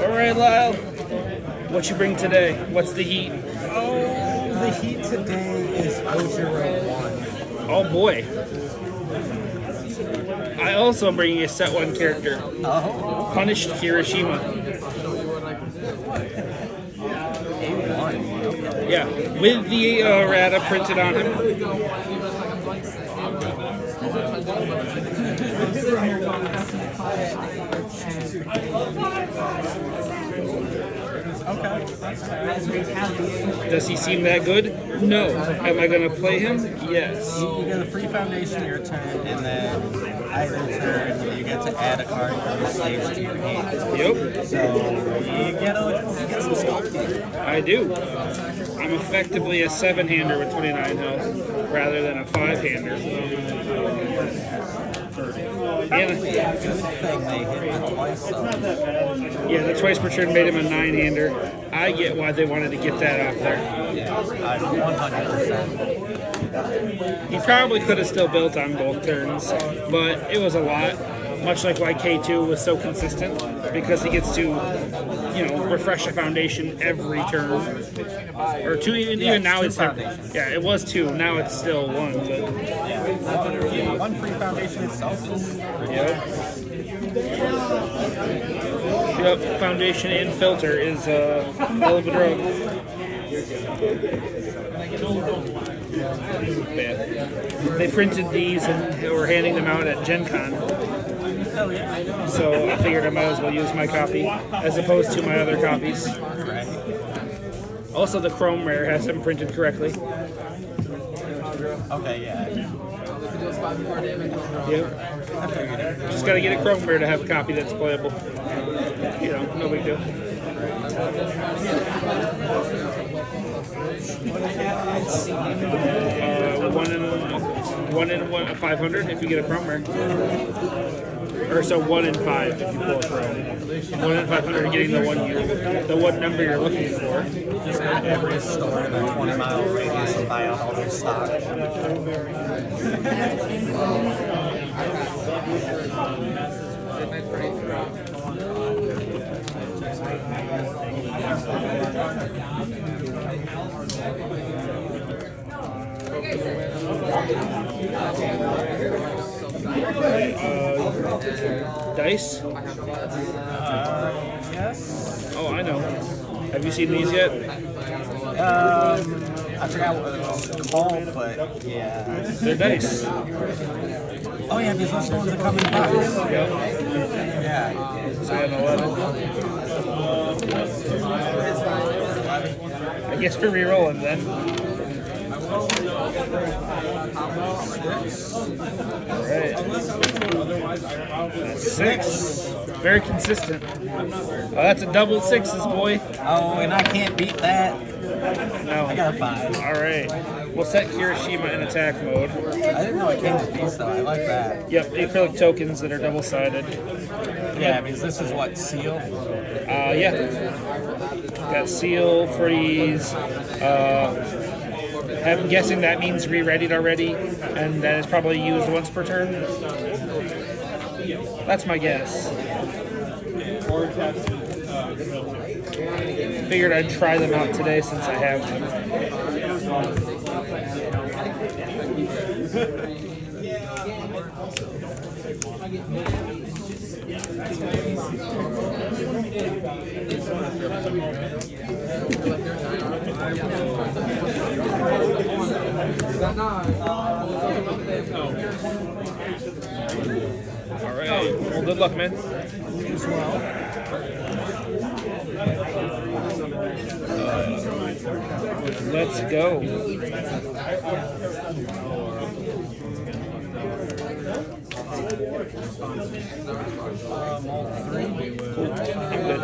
All right, Lyle. What you bring today? What's the heat? Oh, the heat today is Ojiro 1. Oh boy. I also am bringing a set one character. Oh, Punished Kirishima. Yeah, with the uh, errata printed on him. Does he seem that good? No. Am I going to play him? Yes. You get a free foundation your turn, and then either turn you get to add a card from the stage to your hand. Yep, So you get a you get some sculpting. I do. I'm effectively a seven hander with 29 health rather than a five Yeah, the twice. So. yeah, the twice per turn made him a nine hander. I get why they wanted to get that off there. Yeah, 100%. He probably could have still built on both turns, but it was a lot. Much like why K2 was so consistent, because he gets to, you know, refresh a foundation every turn. Or two, even, Yeah, even now it's foundations. yeah, it was two. Now it's still one. But One, one free foundation itself is yep, yep. Foundation and filter is uh, a hell of a drug. Bad. They printed these and were handing them out at Gen Con. So I figured I might as well use my copy as opposed to my other copies. Right. Also, the Chrome Rare has them printed correctly. Okay, yeah. Yep. I figured it. Just gotta get a Chrome Rare to have a copy that's playable. You know, no big deal. Uh, one in one in one five hundred if you get a Chrome Rare. Or so one in five if you pull a Chrome. One in five hundred getting the one you the one number you're looking for. Just to every store in a 20 mile radius and buy all their stock. Uh, dice. Yes. Oh, I know. Have you seen these yet? Um, I forgot what they're called, but yeah. They're dice. Oh yeah, because those ones are coming back. Yeah. So I have 11. I guess we're re-rolling then. Six. Very consistent. Oh, that's a double sixes, boy. Oh, and I can't beat that. No. I got a five. Alright. We'll set Kirishima in attack mode. I didn't know it came with these though. I like that. Yep, acrylic tokens that are double sided. Yeah, because this is what seal. Uh, yeah. Got seal, freeze. Uh, I'm guessing that means re-readied already, and that is probably used once per turn. That's my guess. Figured I'd try them out today since I have them. All right. Well, good luck, man. Let's go. Cool. I'm good.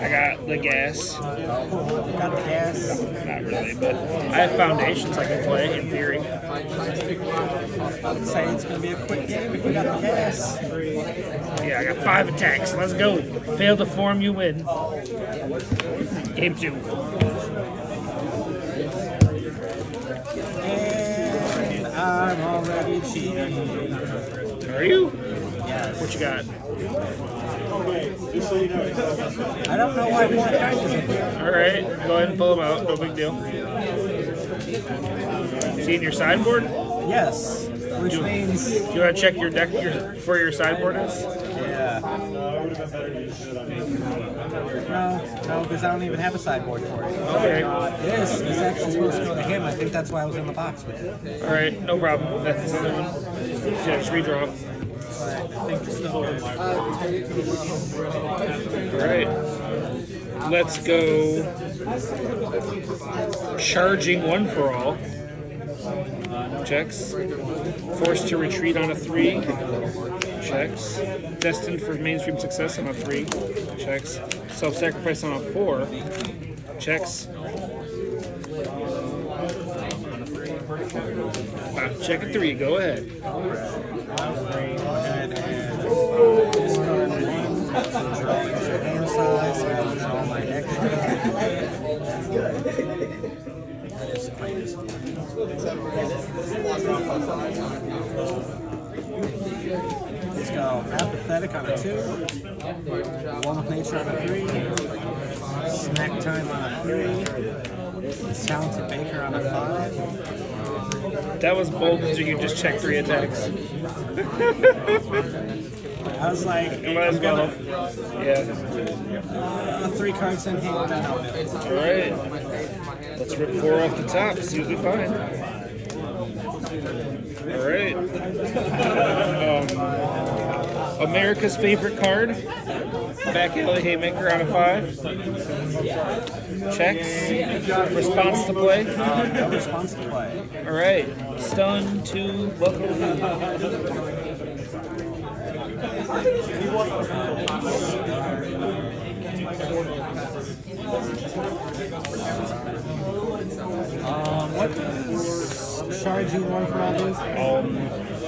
I got the gas. Got the gas. Not really, but I have foundations I can play in theory. I'd say it's gonna be a quick game if we got the gas. Yeah, I got five attacks. Let's go. Fail to form, you win. Game two. And I'm already cheating. Are you? Yes. What you got? I don't know why four cards is in here. All right, go ahead and pull them out. No big deal. See in your sideboard? Yes, which means Do you want to check your deck your, for your sideboard is? yeah. No, no, because I don't even have a sideboard for it. Okay. This is actually supposed to go to him. I think that's why I was in the box with it. All right, no problem. That's the other one. Yeah, just redraw. All right. Let's go. Charging one for all. Checks. Forced to retreat on a three. Checks. Destined for mainstream success on a three. Checks. Self sacrifice on a four. Checks. Uh, check a three. Go ahead. ahead and discard my name, draw your hand size, so I'll draw my extra. Just play this one. Let's go apathetic on a two, one with nature on a three, snack time on a three, talented baker on a five. That was bold because you just check three attacks. I was like, You might as I'm gonna Yeah. uh, three cards in hand. I. All right. Let's rip four off the top. See what we find. All right. Um, America's favorite card. Back alley haymaker on a five. Checks. Response to play. Uh, no response to play. All right. Stun two. Buckle. Um, what does charge you one for all these? Um,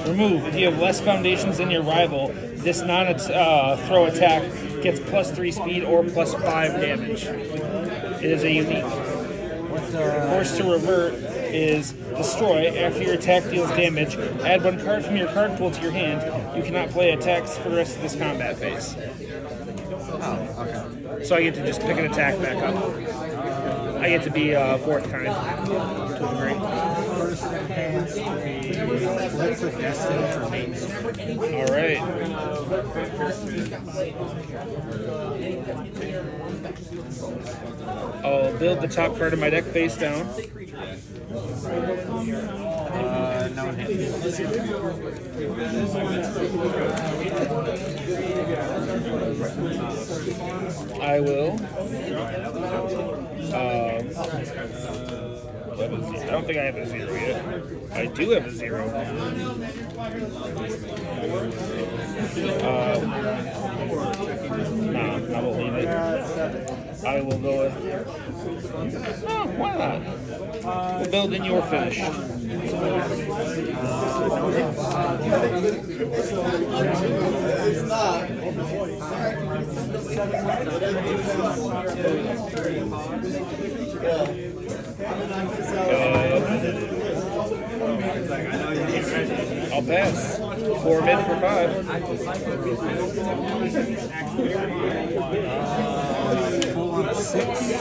remove. If you have less foundations than your rival, this non-throw attack gets plus three speed or plus five damage. It is a unique. What's uh, Force to revert is destroy. After your attack deals damage, add one card from your card pool to your hand. You cannot play attacks for the rest of this combat phase. oh, okay. So I get to just pick an attack back up. I get to be a fourth kind to a degree. All right. I'll build the top card of my deck face down. Uh. I will. Um, I don't think I have a zero yet. I do have a zero. Um, nah, I will leave it. I will go with. Oh, why not? We'll build in your finish. I'll pass. Four mid for five. Full on six.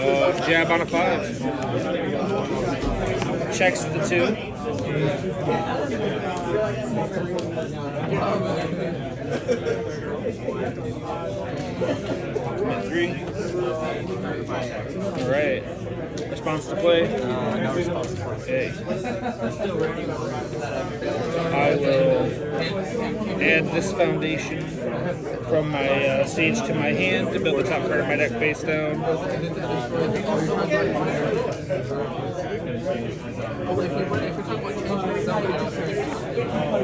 Uh, jab on a five. Checks the two. Three. All right. Response to play. Uh, no response to play. Okay. I will add this foundation from my uh, stage to my hand to build the top card of my deck face down.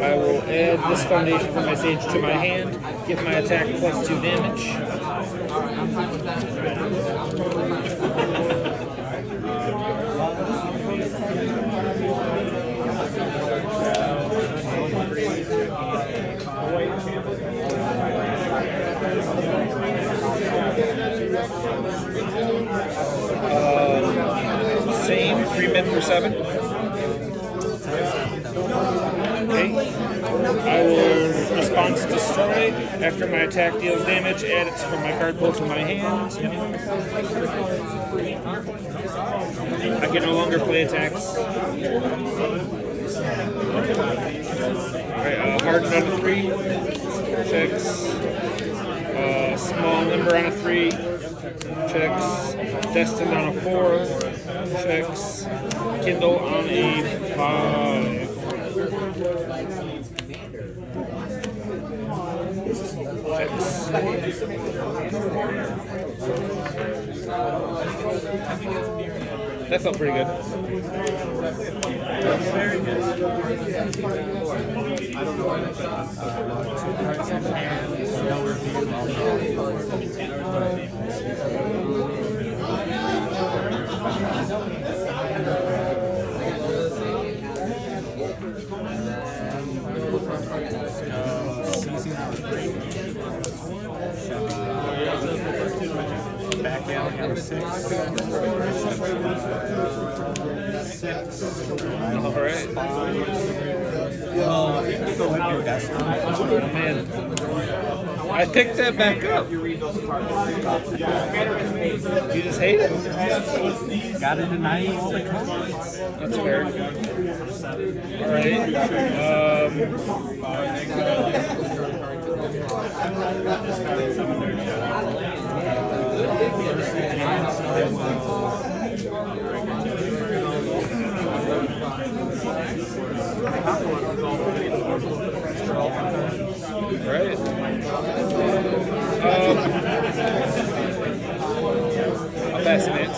I will add this foundation from my sage to my hand, give my attack plus two damage. Um, same, three men for seven. I will response destroy. After my attack deals damage, add it from my card pool to my hand. I can no longer play attacks. Alright, uh, hard on a 3. Checks. Uh, small number on a 3. Checks. Destined on a 4. Checks. Kindle on a 5. That felt pretty good. Two cards in Back alley number six. Six. Alright. You can go with your desk. Man. I picked that back up. You just hate it. Gotta deny all the cards. That's fair. Alright. Um, right. Um, I'll it.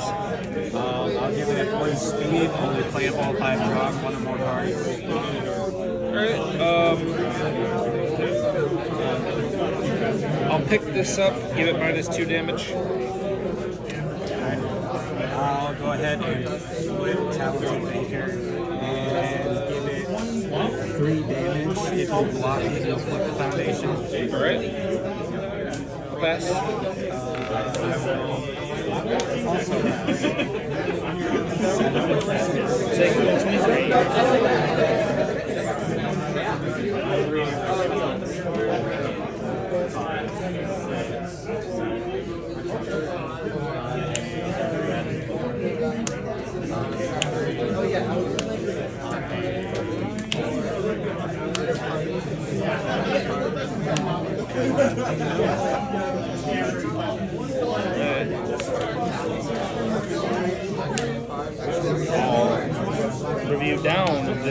Um, I'll give it one speed, only playable have drawn one or more cards. Alright, um, pick this up, give it minus two damage. I'll go ahead and flip Talented Baker and give it three damage. If you block it, you'll flip the foundation. Alright. Uh, I'll pass. Also, uh, Take 123. Review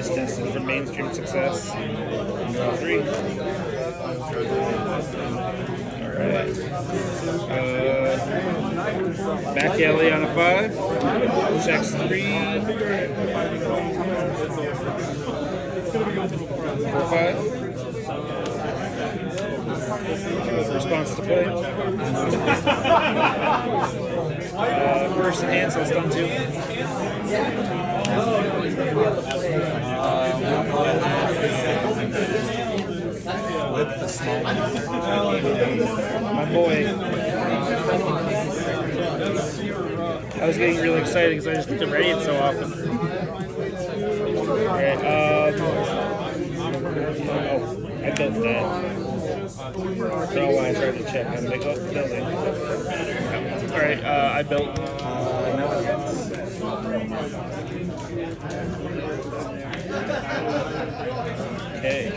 this destined for mainstream success. Three. Alright. Uh, back alley on a five. Checks three. Four, five. Response to play. Uh, first enhance, I'll stun two. flip the small one. My boy. I was getting really excited because I just get to it so often. Alright, um. Oh, I built that. Why I tried to check on the big building. Alright, uh, I built. Okay.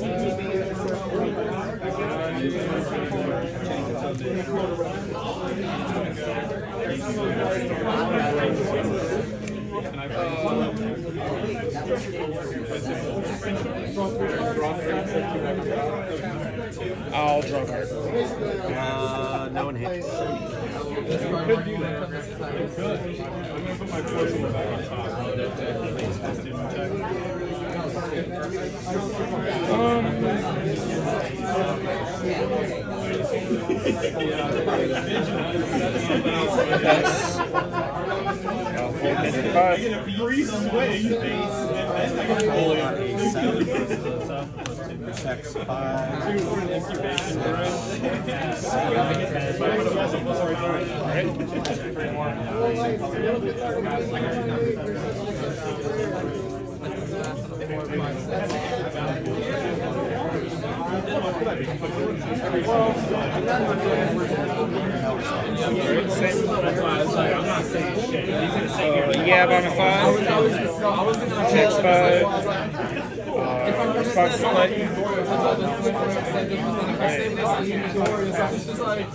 I'll draw a card. Uh, no one hits. Yes. I'll Hit for five. Fold on a seven. Checks five. Uh, Yab a five. Checks five. Uh, five split.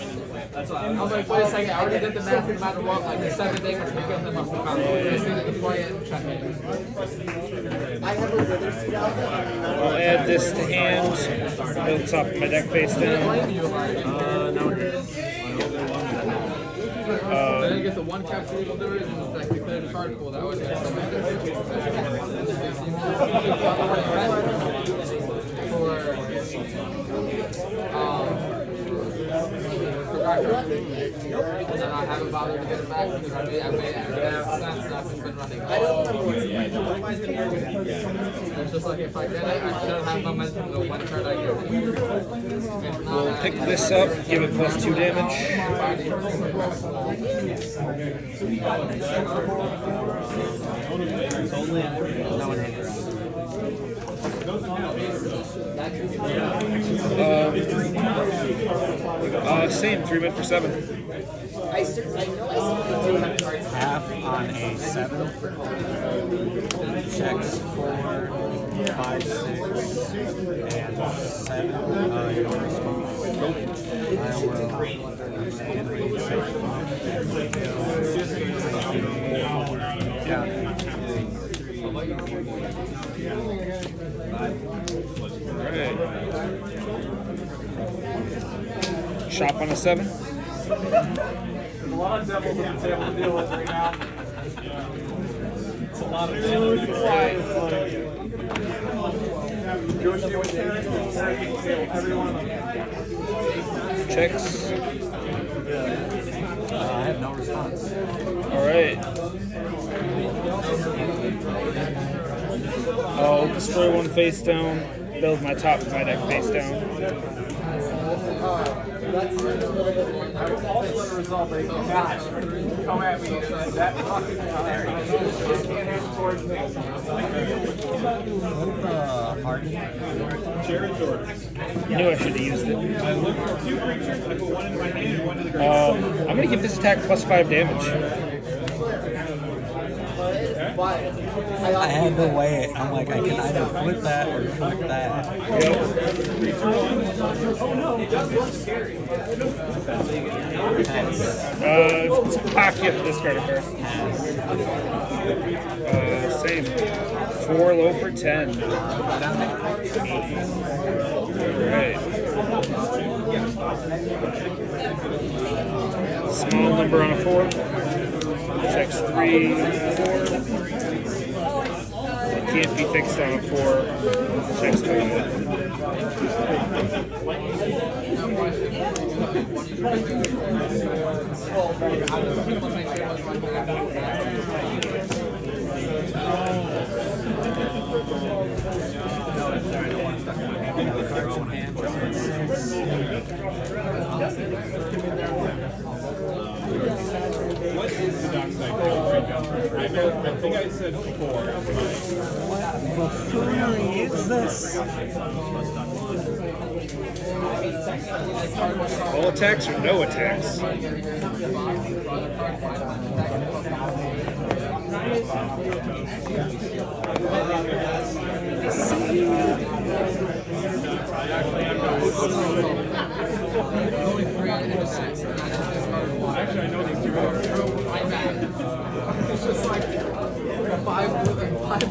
That's why I was like, wait a second, I already did the math no matter what, like the seven day which weekend them must have found. I just needed to play it and check it. I'll add this to hand. Build top of my deck face down. Then I get the one capture evil doers and just like card pool. That was it. Um for Garfield. And then We'll pick this up, give it plus two damage. Uh, same, three men for seven. I cer- I know I see do have cards. Half on a seven. Checks four, five, six, and seven. Uh, you don't respond. I will stand ready, six, Yeah. Alright. Shop on a seven. a lot of devils at the table to deal with right now. It's a lot of Negotiate with parents, second table, every one of them. Checks. Uh, I have no response. Alright. I'll destroy one face down, build my top of my deck face down. I going to. Come at me, orders. Knew I should have used it. To. Um, I'm gonna give this attack plus five damage. But I had to weigh it. I'm like, I can either flip that or flip that. Uh, pack, you have to discard a card. Uh, same. Four low for ten. Alright. Small number on a four. Checks three, four. Can't be fixed on a four. Five. What is the dock side? I think I said four. Buffoonery is this? All attacks or no attacks? Actually, I know these two orders. It's just like five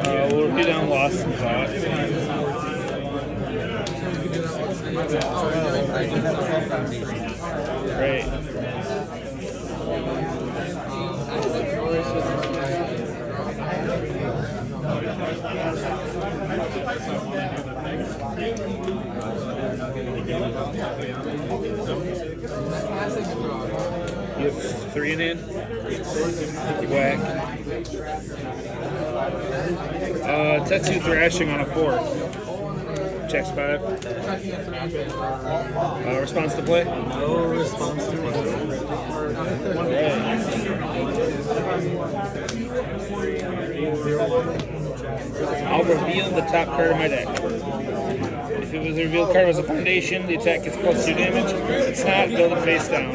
Uh, we'll repeat on lost 12 foundation. Right. Yep. Three and in. Whack. Uh, Tetsu thrashing on a four. Checks five. Uh, response to play. No response to it. I'll reveal the top card of my deck. If it was a revealed card was a foundation, the attack gets plus two damage. If it's not, build it face down.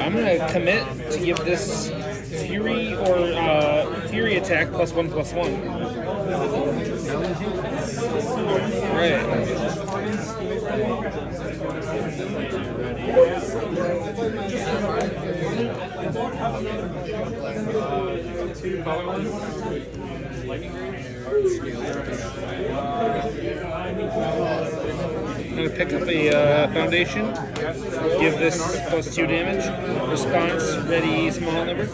I'm gonna commit to give this Fury or uh, Fury attack plus one plus one. Right. I'm gonna pick up a uh, foundation. Give this plus two damage. Response ready small number.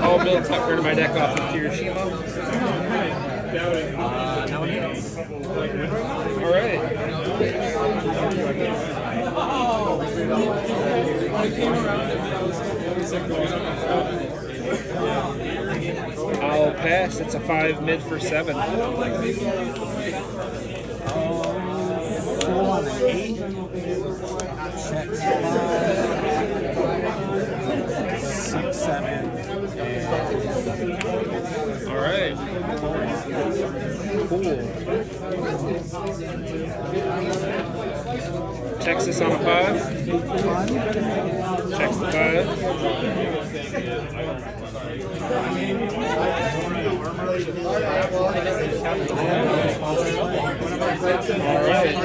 I'll build top card my deck off of Kirishima. Uh. All right. I'll pass. It's a five mid for seven. Um, four on an eight. Checks five. Six, seven. And All right. Cool. Texas on a five. Checks the five. All right.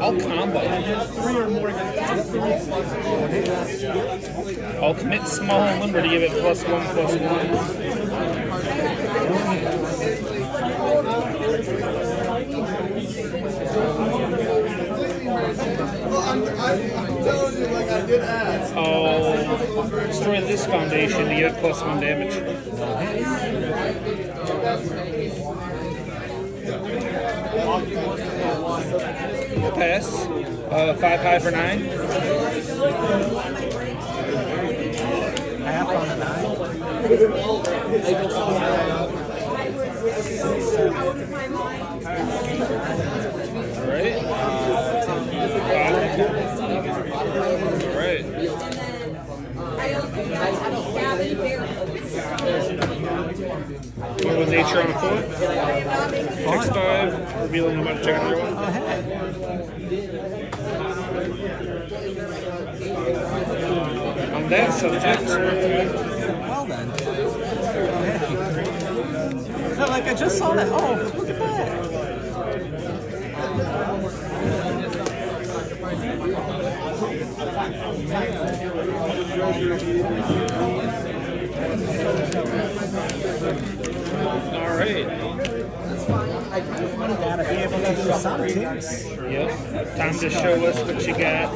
I'll combo. I'll commit small and limber to give it plus one plus one. Well, I'm, I'm, I'm telling you, like I did ask. I'll destroy this foundation to give it plus one damage. Pass. Uh, five high for nine. half on a nine. All right. All right. What was nature on four? Text five. Revealing about to check another one. Oh, hey. On that subject, Well then. Hey. I like I just saw that. Oh, look at that. All right. Gotta be able to do something. Yep. Time to show us what you got.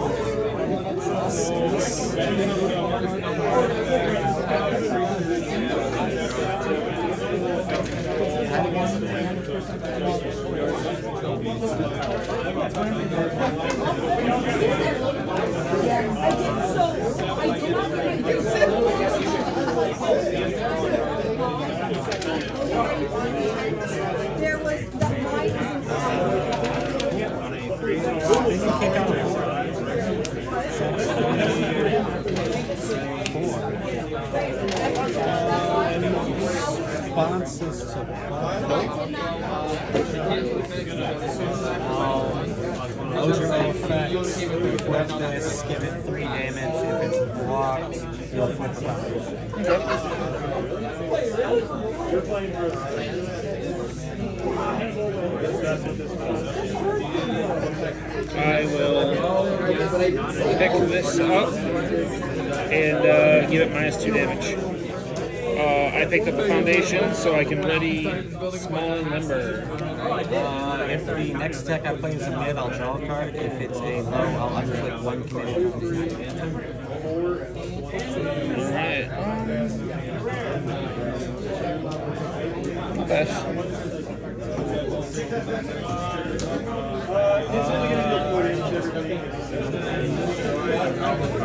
There was the height On a three. Didn't you kick out a four? Responses to Ojiro effect. Left this, give it three damage. If it's blocked, you'll flip the foundation. I will pick this up and uh, give it minus two damage. I picked up the foundation so I can ready small and limber. Uh, if the next deck I play is a mid, I'll draw a card. If it's a low, I'll unflip one committed Alright. Best.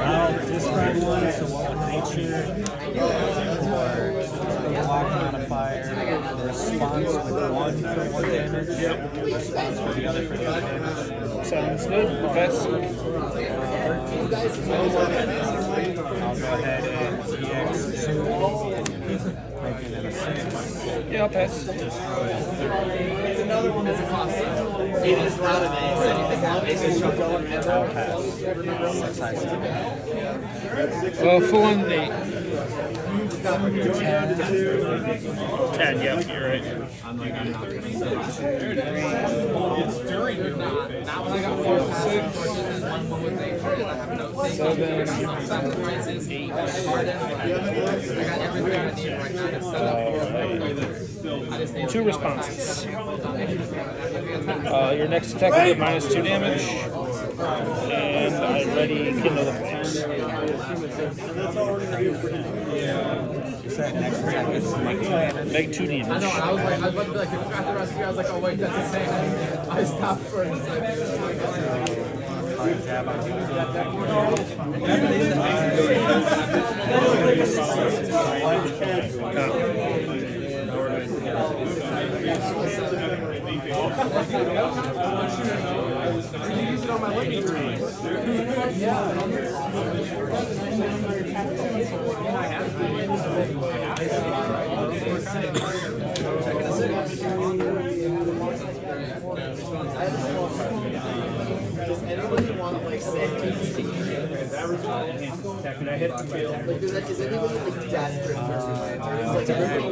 I'll discard one, so what with nature, or modifier, the response with one for one damage, response for the other for the other damage. Sounds good. Best. I'll go ahead and EX two, making it a. Yeah, I'll pass. It is not an ace. Anything happens, you should go and I'll pass. Uh, full on eight. Ten, yep, you're right. Now when I got four passes, one one with nature, and I have no Seven, sacrifices, eight. I got everything I need right now to set up. Just Two responses. Uh, your next attack will get minus two damage. And I ready Kindle the Flames. You said next attack two damage. I know, I was like, I was about to be like, if you got the rest of you, I was like, oh wait, that's the same. I stopped for a second. Hard jab on Does anybody want to like say? Like, is anybody like desperate for two? Like, everybody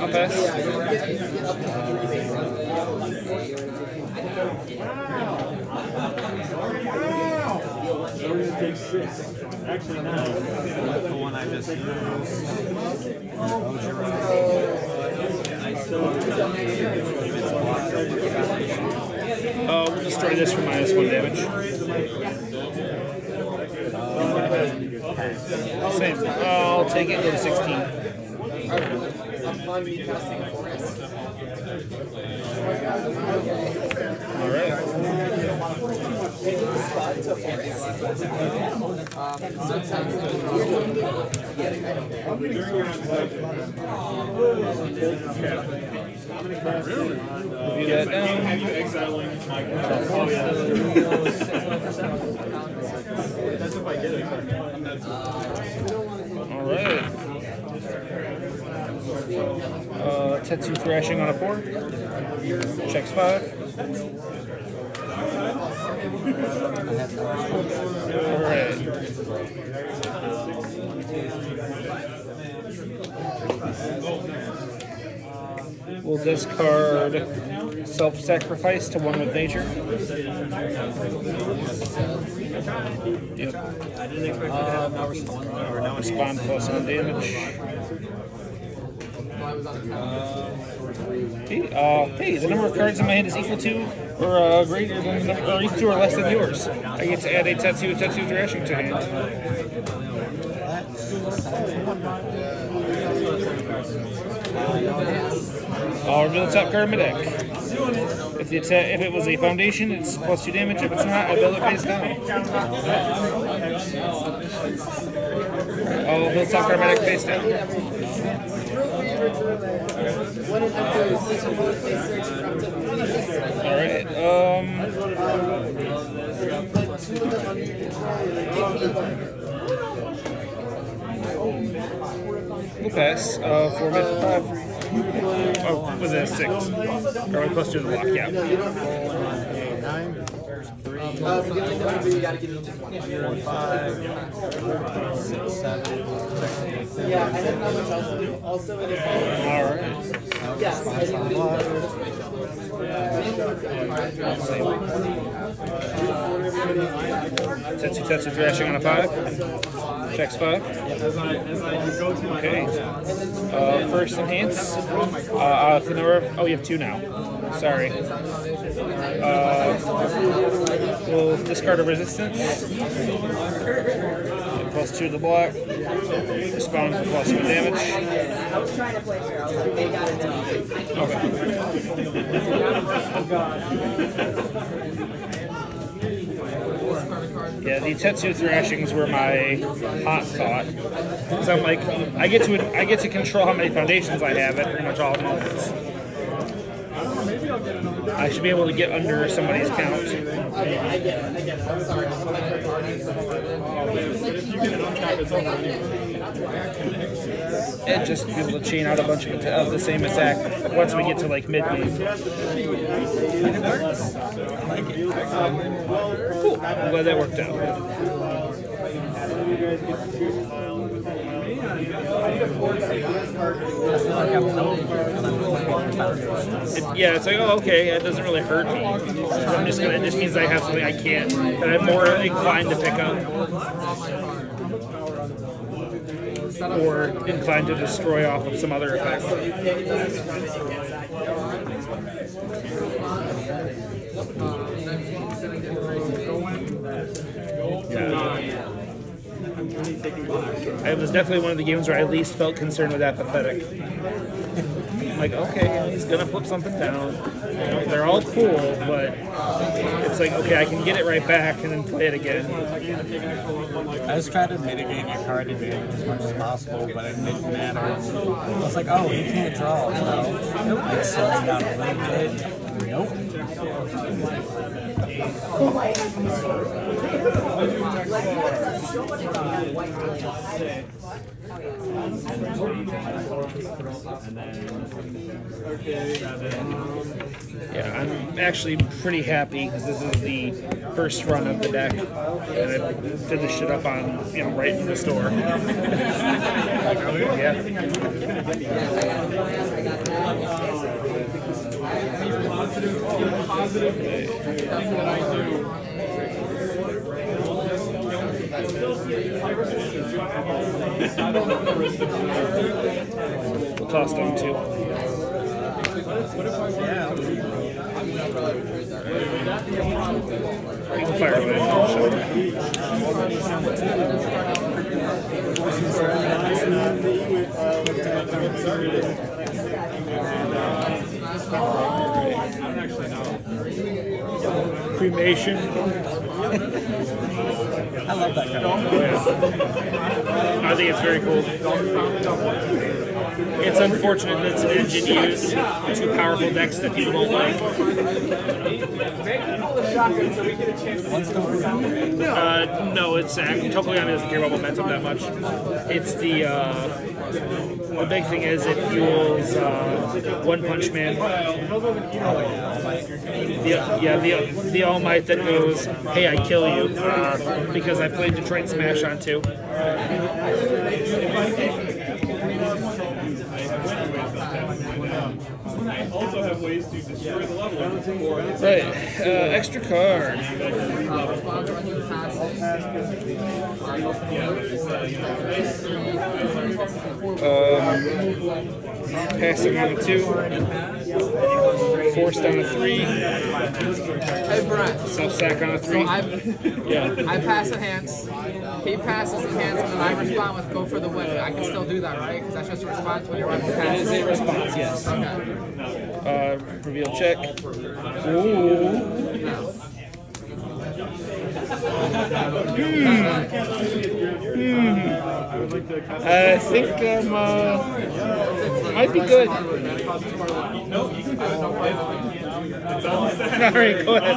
I'll pass. The one I just used. Uh, destroy this for minus one damage. Same. I'll take it. To 16. Upon me casting forest. Alright. Spot to forest. Review that down. Alright. Uh, Tetsu thrashing on a four. Checks five. Alright. We'll discard self-sacrifice to one with nature. Yep. Uh, no respond. Or no Respond plus one damage. Hey, uh, hey, the number of cards in my hand is equal to or uh, greater than the number, or equal to or less than yours. I get to add a tattoo, Tetsu Tetsu Thrashing to hand. I'll reveal the top card of my deck. If, the atta- if it was a foundation, it's plus two damage. If it's not, I'll build it face down. I'll build the top card of my deck face down. To. Alright, um, we'll pass. Uh, four mid five. Oh, was a six? We two to the block, yeah. Nine, three, Uh, for getting you gotta give them just one. four, five, six, seven. Yeah, and then how much also, also in the Alright. Yes, and you would even Tetsu Tetsu Thrashing on a five. Checks five. Okay. Uh, first enhance. Uh, uh, the number oh, you have two now. Sorry. Uh, we'll discard a resistance. Plus two to the block. Respond for plus one damage. I was trying to. I was. Yeah, the Tetsu thrashings were my hot thought. Because I'm like, I get to I get to control how many foundations I have at pretty much all moments. I should be able to get under somebody's count. And just be able to chain out a bunch of, of the same attack once we get to like mid game. Cool. I'm glad that worked out. It- yeah, it's like, oh, okay, it doesn't really hurt me. I'm just gonna, it just means I have something I can't, that I'm more inclined to pick up. Or inclined to destroy off of some other effect. Yeah. It was definitely one of the games where I least felt concerned with apathetic. like, okay, he's gonna flip something down. You know, they're all cool, but it's like, okay, I can get it right back and then play it again. I just tried to mitigate your card advantage as much as possible, but it didn't matter. I was like, oh, he can't draw, so nope. Nope. Yeah, I'm actually pretty happy because this is the first run of the deck, and I finished it up on, you know, right in the store. yeah. We'll toss down two. We'll fire away. Cremation. That card. I think it's very cool. It's unfortunate that it's an engine used two powerful decks that people don't like. Uh, no, it's uh, Tokoyami doesn't care about momentum that much. It's the uh, the big thing is it fuels uh, One Punch Man. The, yeah, the the All Might that goes, hey, I kill you uh, because I played Detroit Smash on two. Right. Uh, extra card. Response when you pass Passing on a two. Forced on a three. Hey Brent, Self sack on a three. so I Yeah. I pass enhance. He passes enhance, and then I respond with go for the win. I can still do that, right? Because that's just a response when you're running That pass. is a response, yes. Okay. Uh, reveal check. Ooh. I think um, uh, might be good. All right, go ahead.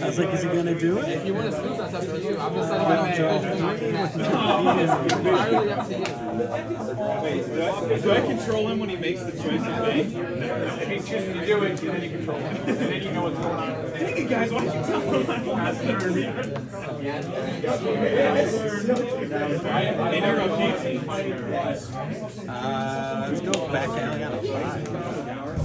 I was like, is he gonna do it? If you want to scoop, that's up to you. I'm just letting you know. it's entirely up to you. Do I control him when he makes the choice of me? If he chooses to do it, then you control him. And then you know what's going on. Dang it, guys, why don't you tell him? Uh, let's go back alley on a five.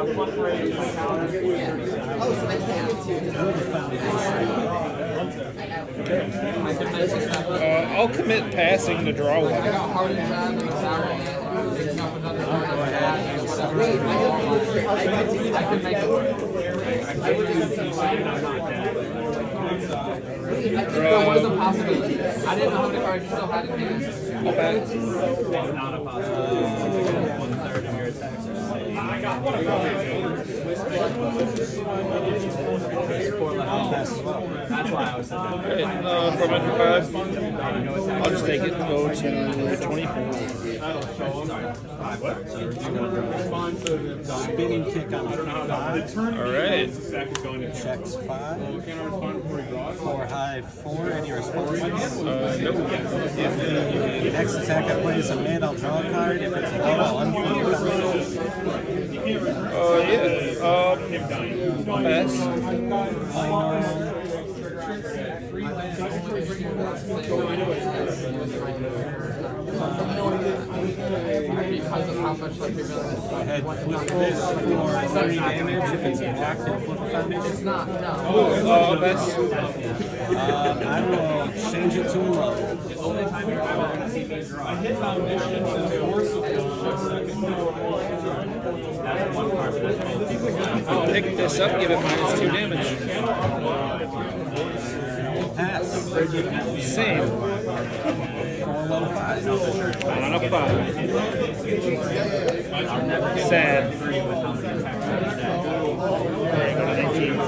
Oh, so I can't. Uh, I'll commit passing to draw one. I got hard and jab and souring it. and picking up another card and jab, whatever. Wait, I have I can take I can make it work. There was a possibility. I didn't know how many cards you still had in hand. I'll pass. Right, uh, from under five. I'll just take it. And go to 24. Spinning kick on a five. All right. Checks five. Four high four. Any response? Uh, nope. Next attack I play is a man. I'll draw a card. If it's a low, I'll unflip Uh, yeah. Um, pass. Normal. Because of how much like you're gonna. Head flip this for three damage. If it's blocked, hit flip foundation. It's not, no. Uh, I'll pass. I will change it to a low. Pick this up, give it minus two damage. Pass. Same. Four low five. On a five. Sad. Alright, go to 19.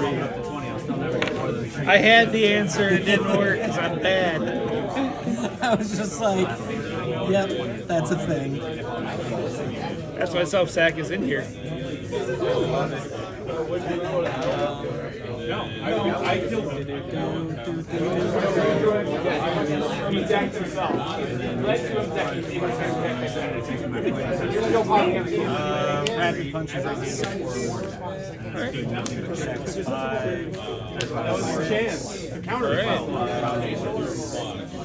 I had the answer, it didn't work because I'm bad. I was just like, yep, that's a thing. That's why self sack is in here. He himself. To him decking the You're. Uh, rapid punches give That was his chance. A counter Alright.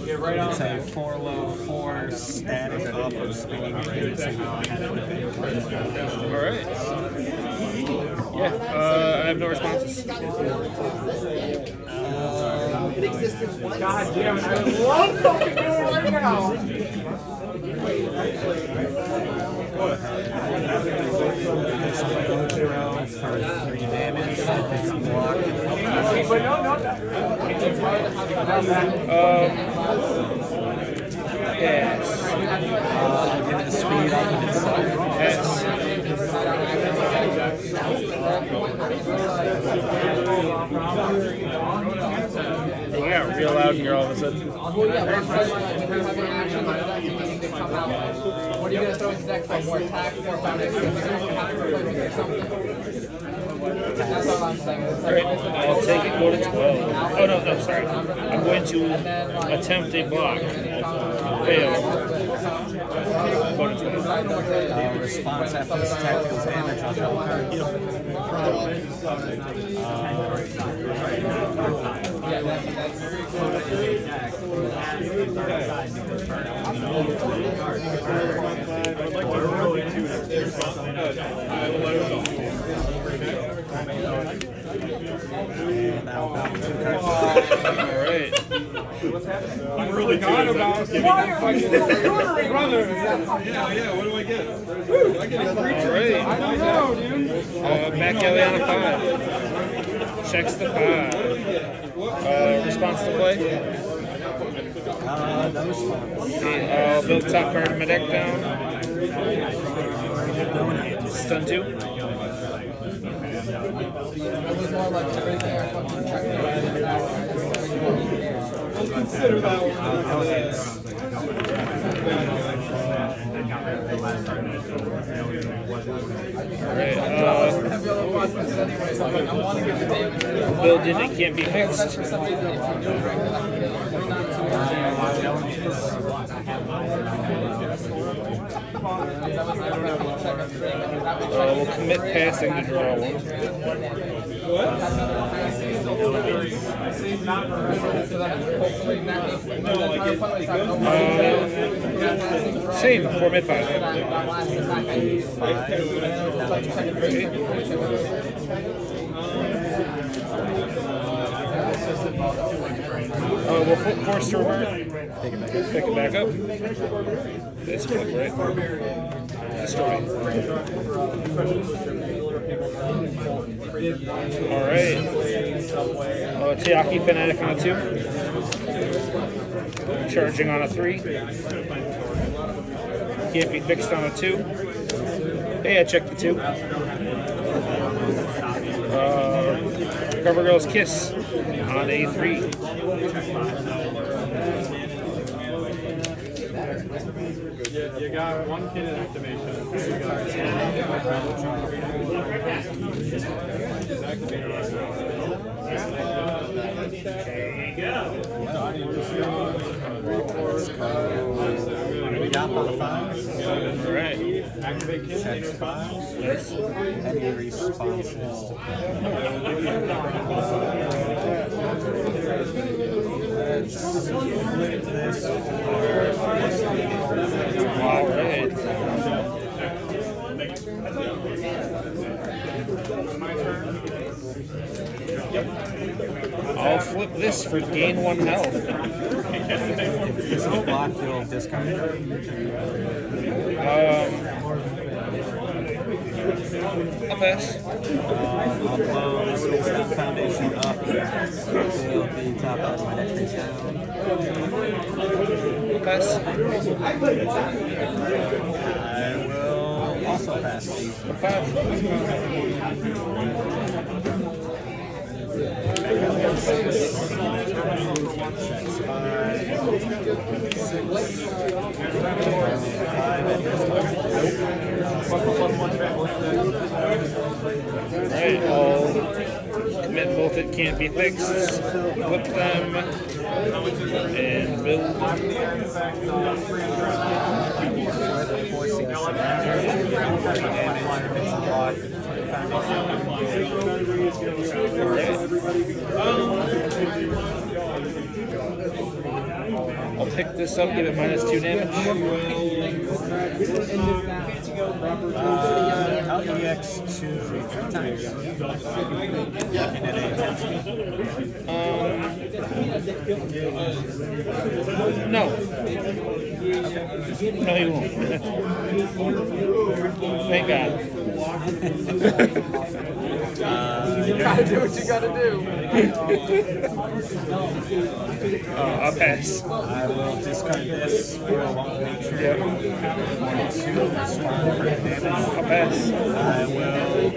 Get right on It's a four low four static off of spinning. Alright. Yeah, uh, I have no responses. It existed once. God damn it. I love fucking doing it right now. Gojiro for three damage. It's blocked, But no, no. Yes. uh, give it speed up of itself. Yes. You real loud here all of a Well, yeah, but I'm saying, like, if you have an action like that, you need to come out. What are you gonna throw into deck for? More attack, more foundation? You're gonna have to replace it with something. That's all I'm saying. It's like, Alright, I'll take it, go to 12. Oh, no, no, sorry. I'm going to attempt a block. Fail. Go to 12. Uh, response after this attack deals damage, I'll draw a card. Yeah, that's, that's And I'll bounce two cards. Alright. I'm really good about are we so brother? Yeah, yeah. What do I get? I get a creature. I don't know, dude. Uh, back alley on a 5. Checks the 5. Uh, response to play. Uh, no. I'll build top card of my deck down. Stun 2. it was more like everything I fucking. Consider that one. Damage. build in, can't be fixed. Uh, we'll commit passing to draw one. Uh, same, 4 mid 5. that last attack I used. And then it'll like check. Uh, we'll force to revert. It back up. This right? Destroy. Alright. Uh, Tiaki Fanatic on a 2. Charging on a 3. Can't be fixed on a 2. Hey, I checked the 2. Uh, Covergirl's Kiss on a 3. You got one kid in activation. You got Gap on a five. Alright. Activate kid. Checks five. Any responses to Let's flip this Alright. I'll flip this for gain one health. If this is blocked, you'll discard it. Um, a pass. Uh, I'll blow this little step foundation up till the top of my deck face down. A pass. I will also pass. A five. Checks five. Alright, I'll commit it can't be fixed. Flip them. And build. forcing a surrender. Damage if it's blocked. I'll pick this up, give it minus two damage. Uh, EX two three times. And then a. No. No, he won't. Thank God. You gotta do what you gotta do. Uh, I'll pass. I will discard this for a one nature. Yep. One two respond for damage. I'll pass. I will.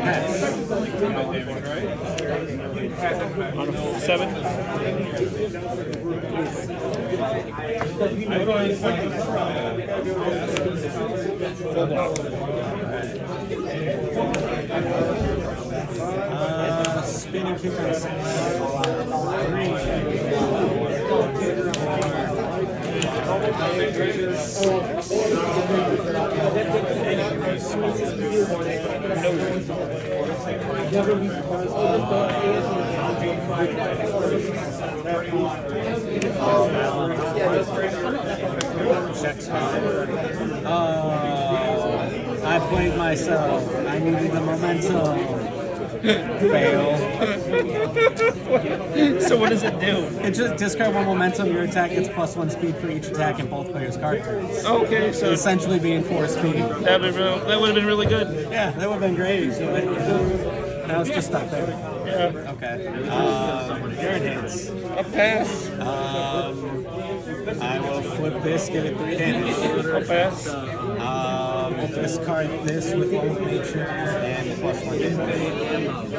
Pass. On a seven. Full block. Uh, spinning kick on six. Oh, I played myself. I needed the momentum. Fail. So what does it do? It just discard one momentum. Your attack gets plus one speed for each attack in both players' card turns. Okay, so Essentially being four speed. that would that would have been really good. Yeah, that would have been great. So it- Now it's just stuck there. Yeah. Okay. Um, your hits. A pass. Um, I will flip this, give it three damage. A pass. Discard this with nature and plus one damage.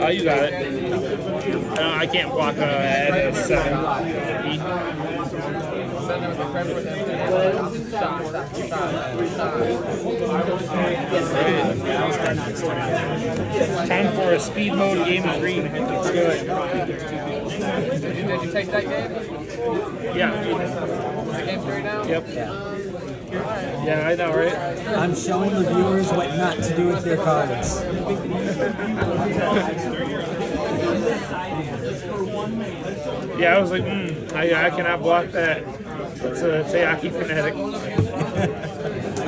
Oh, you got it. I can't block a at seven. Time for a speed mode game of green. Let's do it. Did you, did you take that game? Yeah. The game three now? Yep. Yeah, I know, right? I'm showing the viewers what not to do with their cards. Yeah, I was like, hmm, I, I cannot block that. It's a Tayaki fanatic.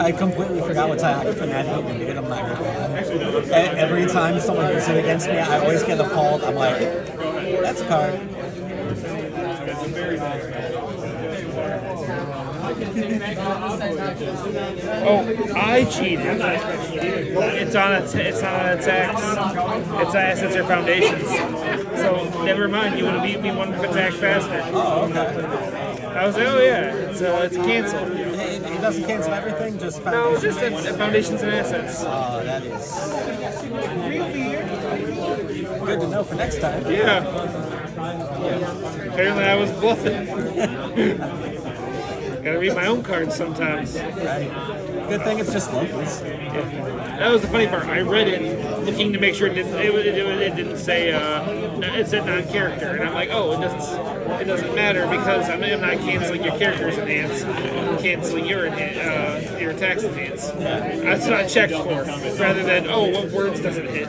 I completely forgot what Tayaka Fanatic even did. I'm not gonna lie. Every time someone uses it against me, I always get appalled. I'm like, that's a card. Oh, I cheated. It's on a t- it's on attacks. It's assets or foundations. So never mind. You would have beat me one attack faster. Oh, okay. I was like, oh yeah, it's uh, it's a cancel. It, it doesn't cancel everything, just No, foundation. just a, a foundations and assets. Oh, that is good to know for next time. Yeah. Apparently, I was bluffing. Gotta read my own cards sometimes. Right. Good thing it's just locals. Yeah. That was the funny part. I read it looking to make sure it didn't. It, it, it didn't say. Uh, it said non-character, and I'm like, oh, it doesn't. It doesn't matter because I'm, I'm not canceling your character's enhance. I'm canceling your enhan- uh, your attacks enhance. That's what I checked for, rather than oh, what words does it hit.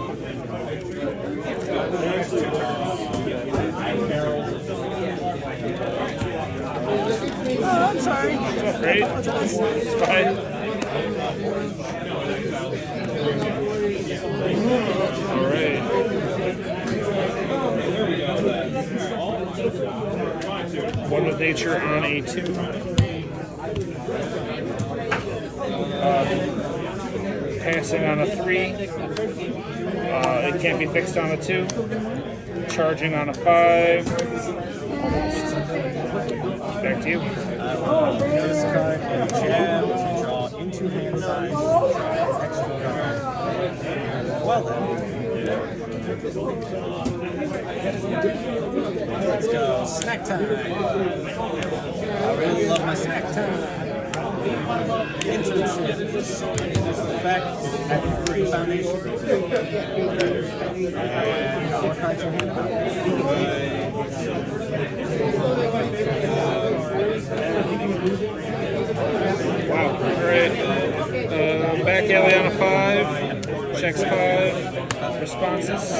Great. All right. One with nature on a two. Uh, passing on a three. Uh, it can't be fixed on a two. Charging on a five. Almost. Back to you. I will discard a jab to draw into hand size. Well then. Let's go. Snack time. I really love my snack time. At free foundation. Wow. Right. Uh, alley on a five. Checks five. Responses.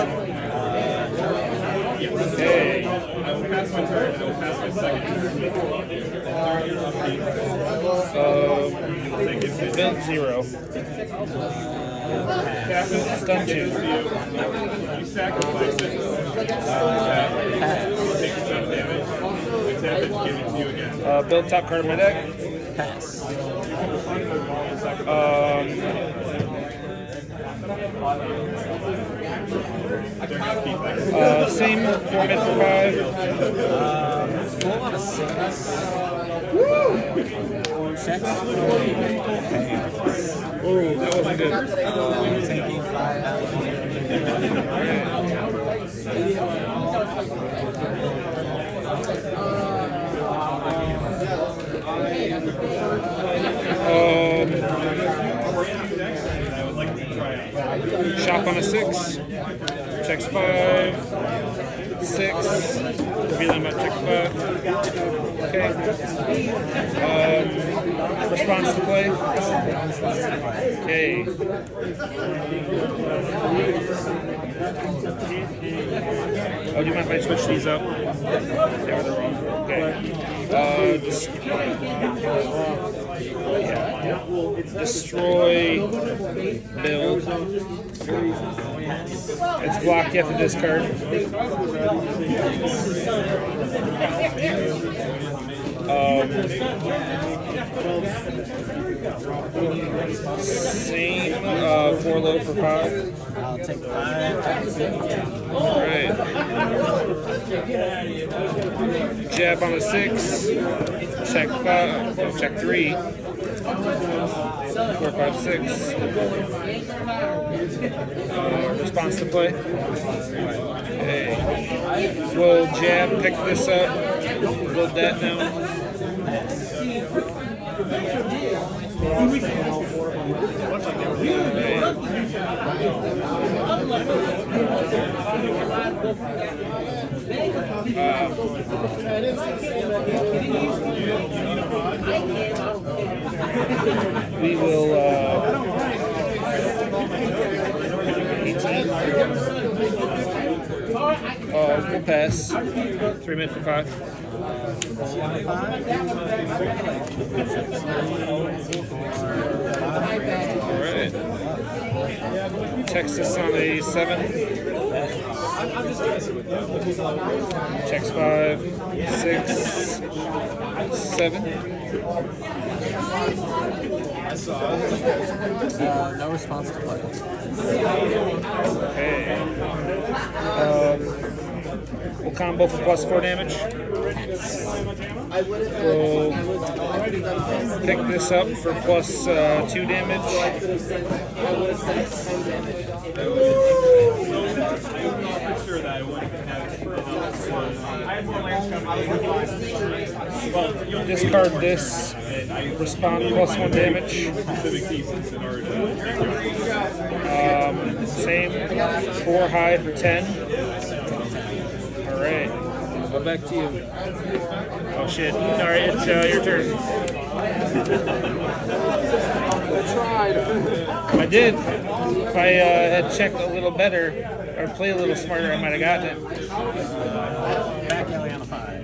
Okay. Uh, build zero. Stun two. You sacrifice it. Take some damage. Tap it, give it to you again. Uh, build top card of my deck. Pass. Uh, same format for five. Full on a six. Checks. Ooh, that wasn't good. Taking five. Um, shop on a six. Checks five. Five. Okay. Um, response to play. Okay. Oh, do you mind if I switch these up? They were the wrong. Okay. Uh. Destroy. Build. It's blocked. Have to discard. Um, same uh, four low for five. I'll take five. Alright. Jab on a six. Check five. oh, Check three. Four, five, six. Uh, response to play. Okay. Will jab pick this up? Build that now. We will. Uh, 18. Uh, we'll pass. Three minutes for five. Alright. Texas on a seven. Checks five, six, seven. Uh, no response to play. Okay. Um, we'll combo for plus four damage. We'll pick this up for plus uh, two damage. Discard this. Respond plus one damage. specific pieces in order to. Um, same. Four high for ten. Alright. Go back to you. Oh shit. Alright, it's uh, your turn. I did. If I uh, had checked a little better or played a little smarter, I might have gotten it. Back alley on a five.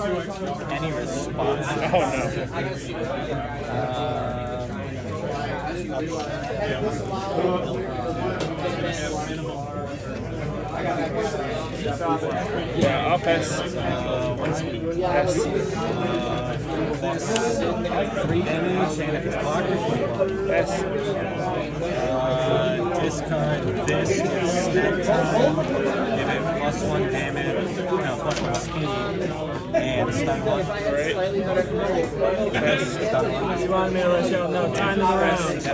Any response? Oh no. Yeah, I'll pass. Pass. Three damage, and if it's blocked, Pass. uh, discard this snack time. Give it plus one damage, no, plus one speed, and. You want me to time is around.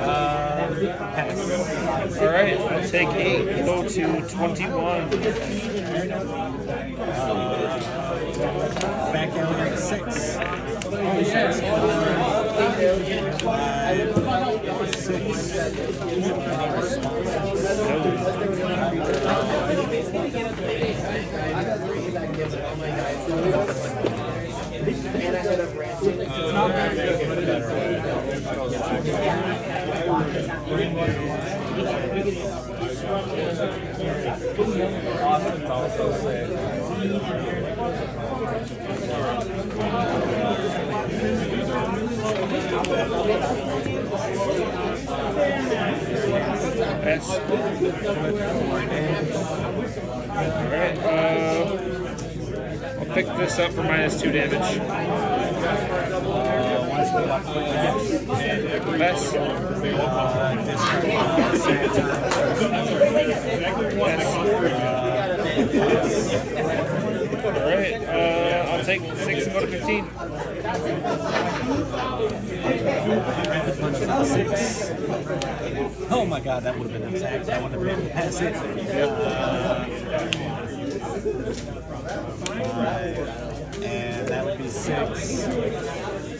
Uh, pass. Alright, I'll take eight. Go to 21. Back alley on a six. Five, six. Also sick. Yes. Alright, uh, I'll pick this up for minus two damage. Less. Alright, uh, I'll take six and go to 15. Oh my god, that would have been exact. That would have been that's it. Uh, and that would be six.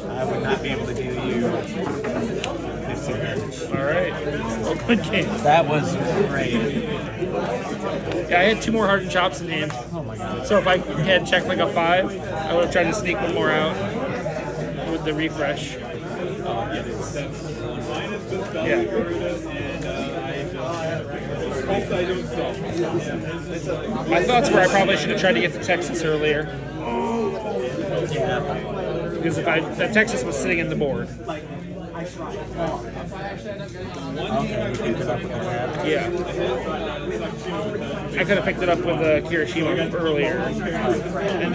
I would not be able to do you 15 damage. Alright. Well, good game. That was great. Yeah, I had two more hardened chops in hand. Oh my god. So if I had checked like a five, I would have tried to sneak one more out the refresh. Yeah. My thoughts were I probably should have tried to get to Texas earlier Yeah. because if I that Texas was sitting in the board. Okay, you picked it up with the grab. Yeah. I could have picked it up with uh, Kirishima earlier and